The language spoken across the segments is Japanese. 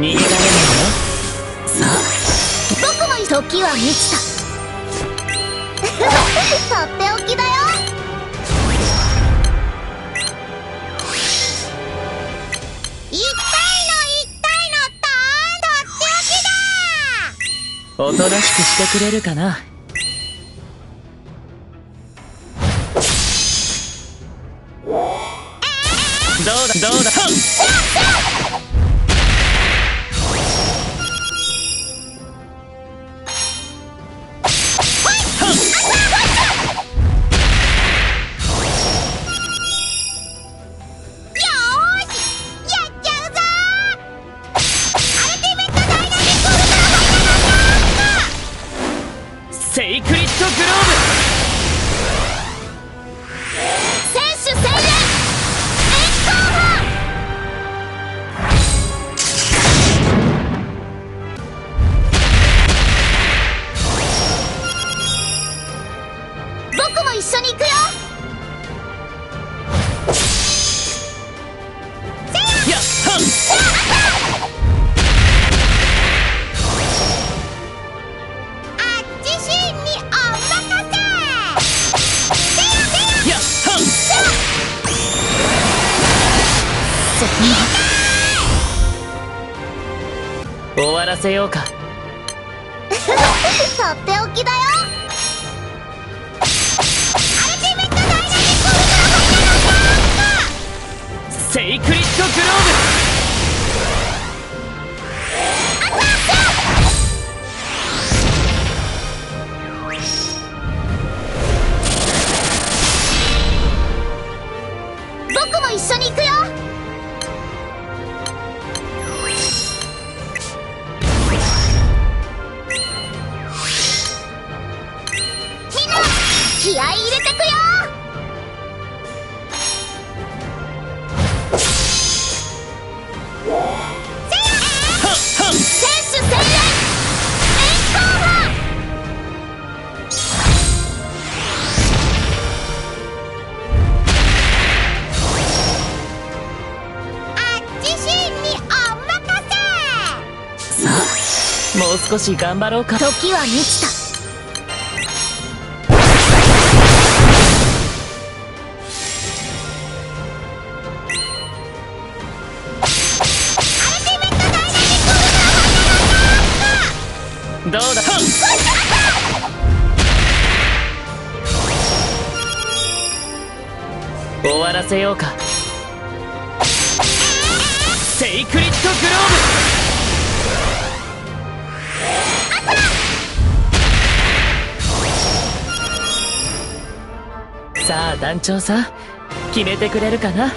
逃げられないよさあ僕も時は満ちたとっておきだよ。一体の一体のとっておきだ？おとなしくしてくれるかな？セイクリッドグローブせようか。とっておきだよ。アルティメットダイナミックウルトラセイクリッドグロー少し頑張ろうか。時は満ちた。どうだ？終わらせようか。セイクリッドグロさあ団長さん決めてくれるかな？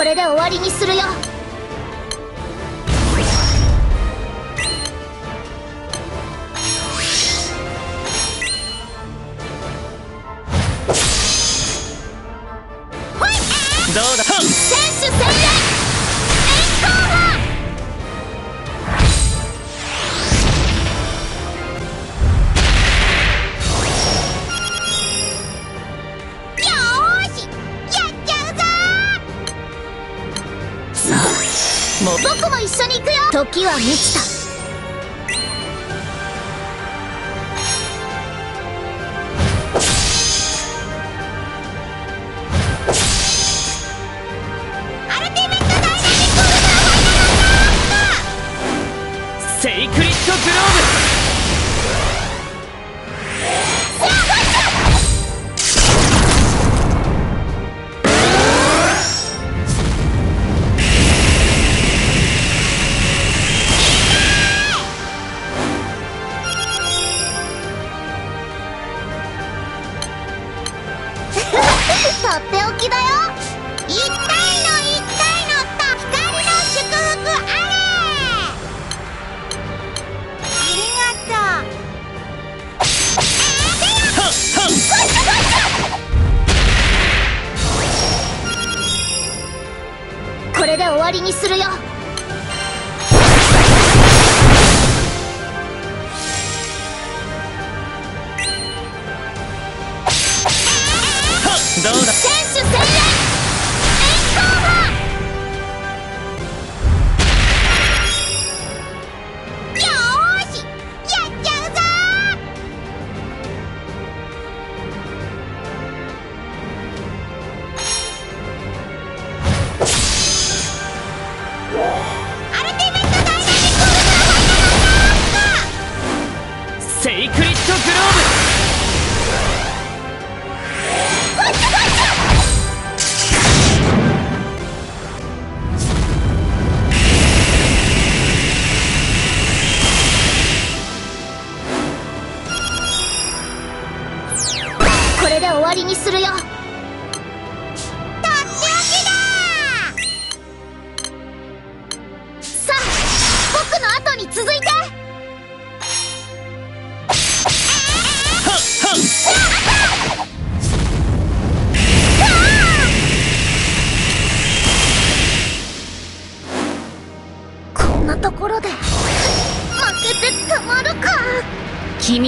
これで終わりにするよ。は満ちた。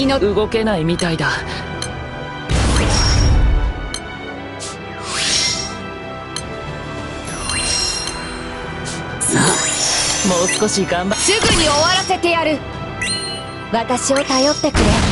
君の動けないみたいだ。さあもう少し頑張すぐに終わらせてやる。私を頼ってくれ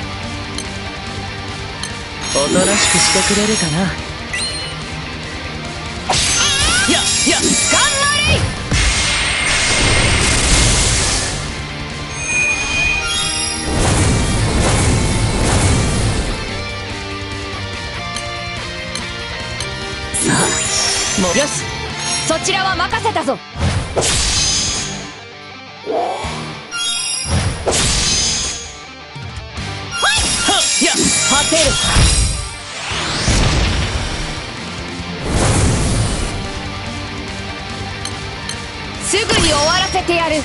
おとなしくしてくれるかな。やや頑張れ！さあもうよし。そちらは任せたぞ。せてやる。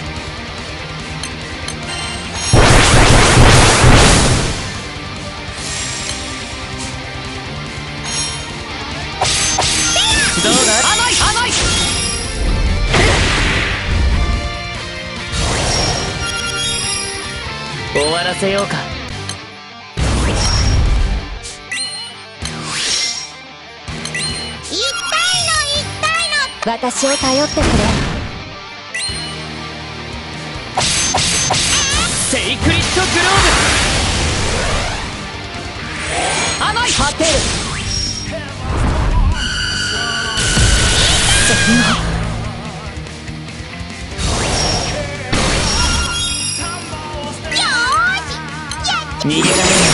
どうだ？甘い甘い。終わらせようか。一体の一体の。私を頼ってくれ果てる。ブ逃げられ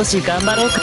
少し頑張ろうか。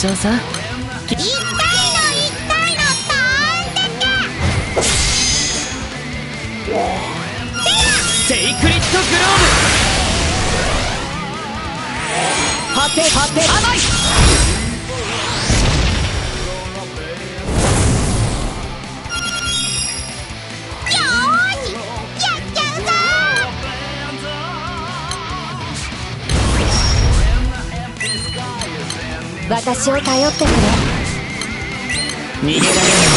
長さん。一体の一体のトーンテセイクリッドグロ果て果て。甘い私を頼ってくれ。逃げられない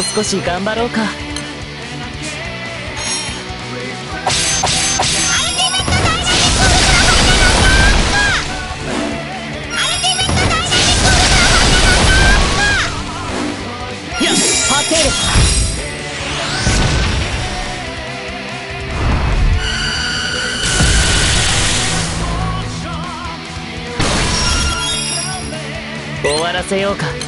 う少し頑張ろうか。終わらせようか。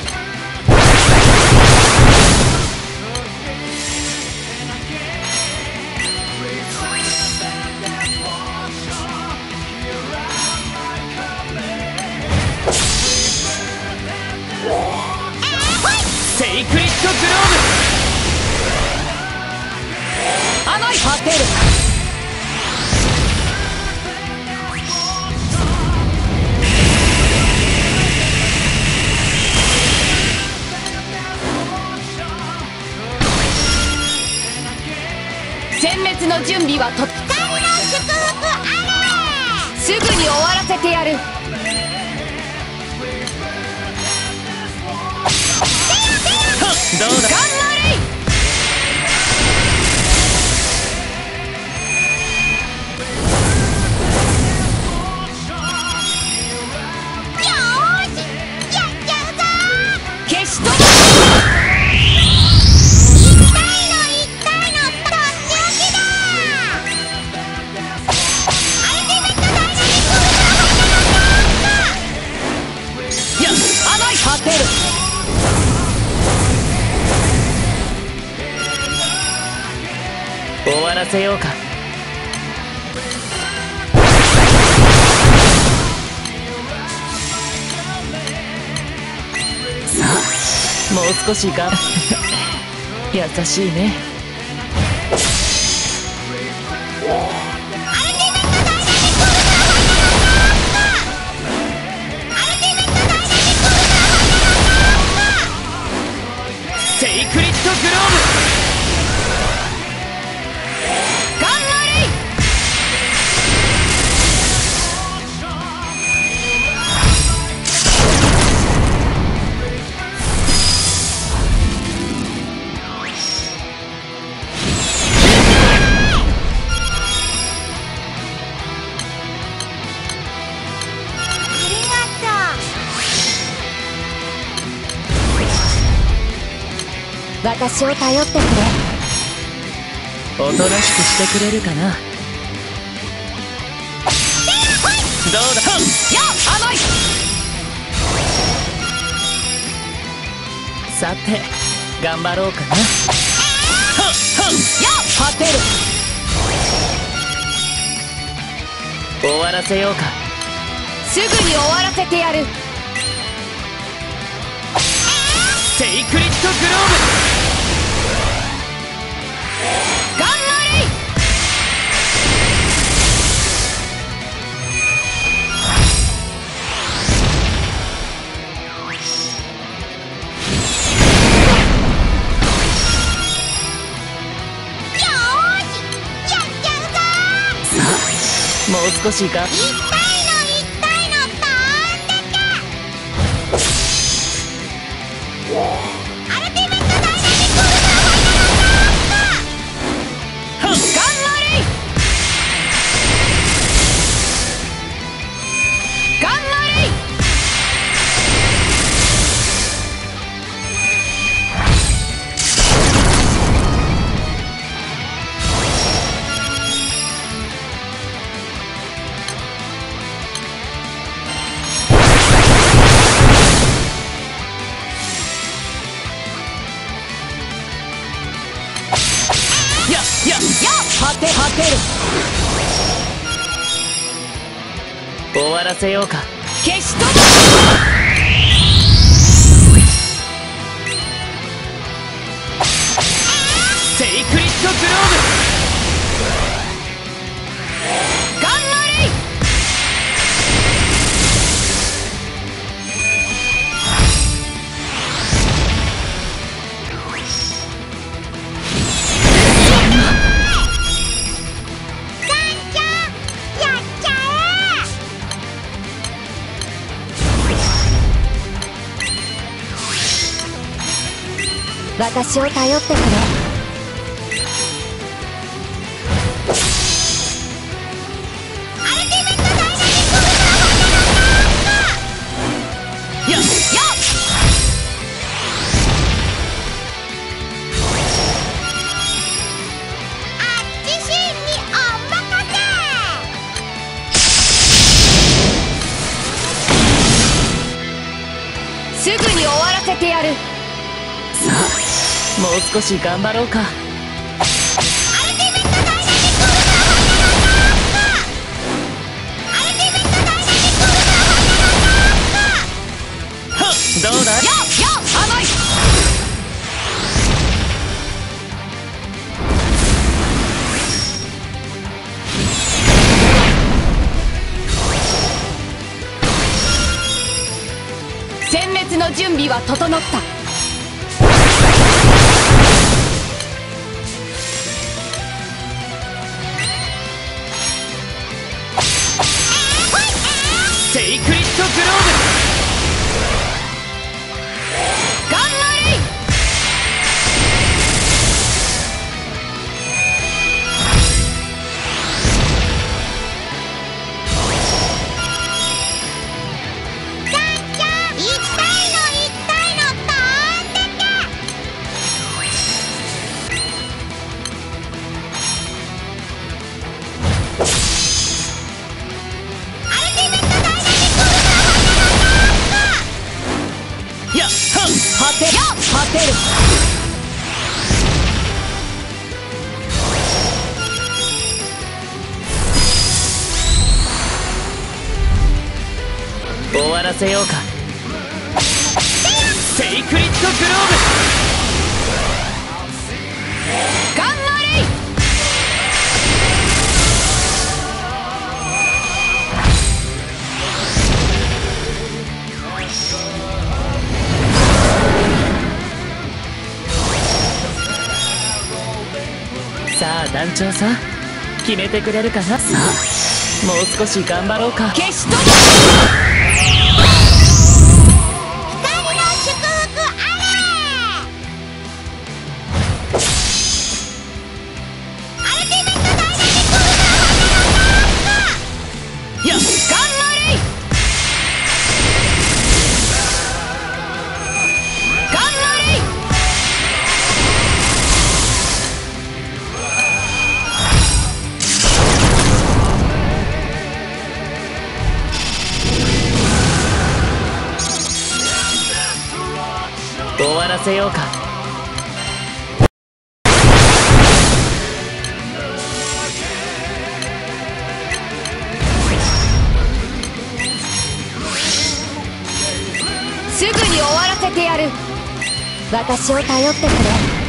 すぐに終わらせてやる。どうだ？わらせようか。さあもう少しが優しいね。私を頼ってくれ。ブおとなしくしてくれるかな？どうだ？甘い！さて頑張ろうかな。てる！終わらせようか。すぐに終わらせてやる。セイクリッドグロー頑少しが果て果てる。終わらせようか。消し飛ば私を頼ってくれ。う少し頑張ろうか。アルティメットダイナミックウルトラファイナルアタックアルティメットダイナミックウルトラファイナルアタックはっどうだやや甘い殲滅の準備は整ったセイクリッドグローブ。せようか。セイクリッドグローガンマレイさあ団長さん決めてくれるかな？さあもう少し頑張ろうか。消し飛ば終わらせようか。すぐに終わらせてやる。私を頼ってくれ。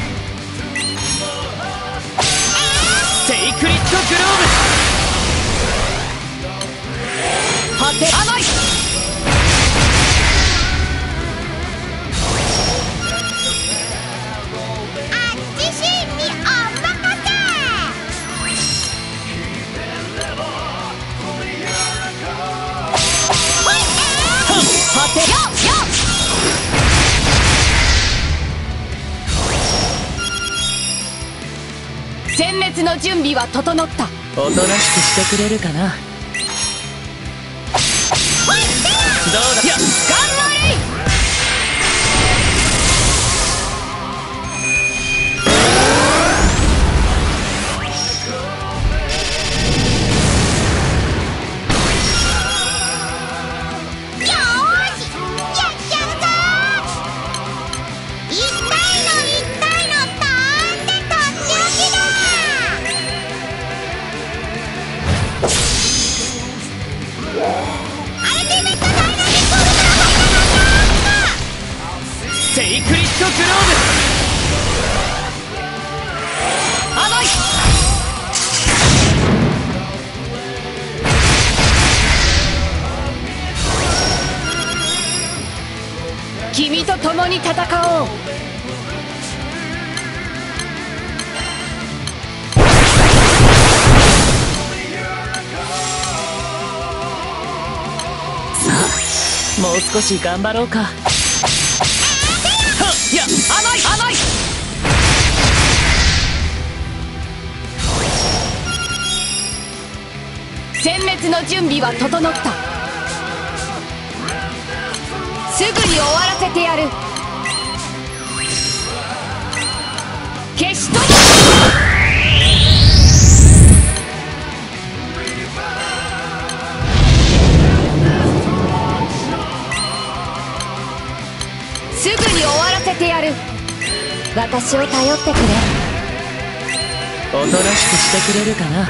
殲滅の準備は整った。おとなしくしてくれるかな。どうだ？君と共に戦おう。ブもう少し頑張ろうか。殲滅の準備は整った。すぐに終わらせてやる。消し飛ばすぐに終わらせてやる。私を頼ってくれ。おとなしくしてくれるかな。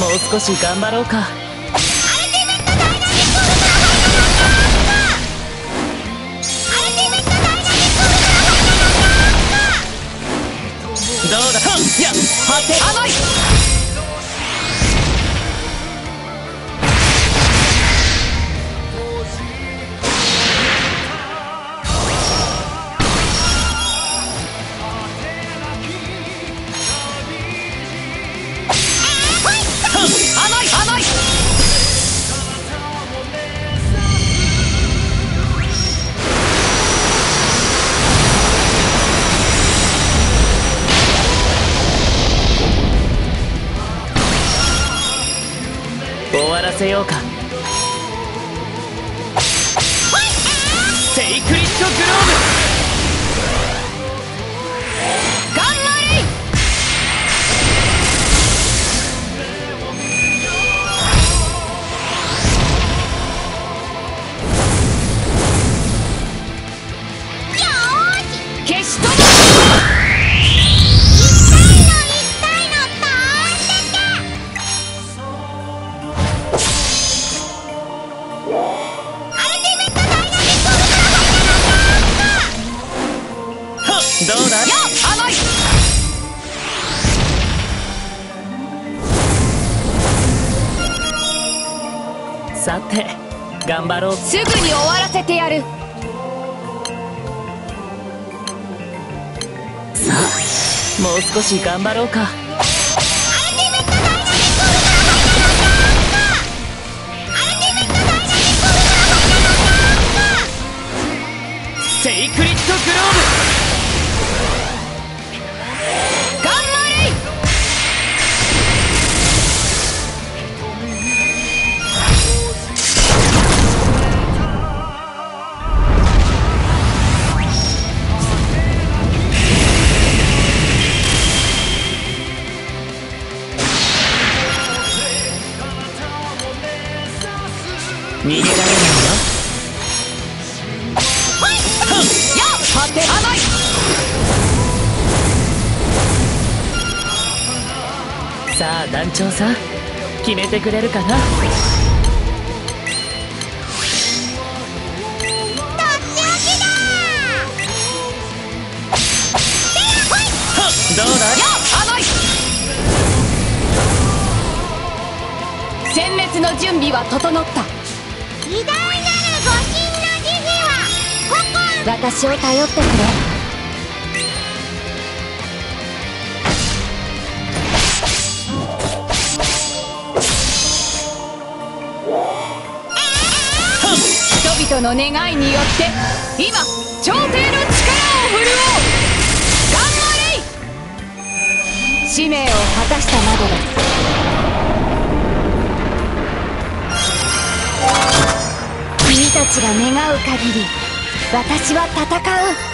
もう少し頑張ろうか。少し頑張ろうか。さん決めてくれるかな？とっておきだどうだや甘い。殲滅の準備は整った。偉大なる御神の慈悲はここ私を頼ってくれ々の願いによって今朝廷の力を振るおう。頑張れ。使命を果たしたまでだ。君たちが願う限り私は戦う。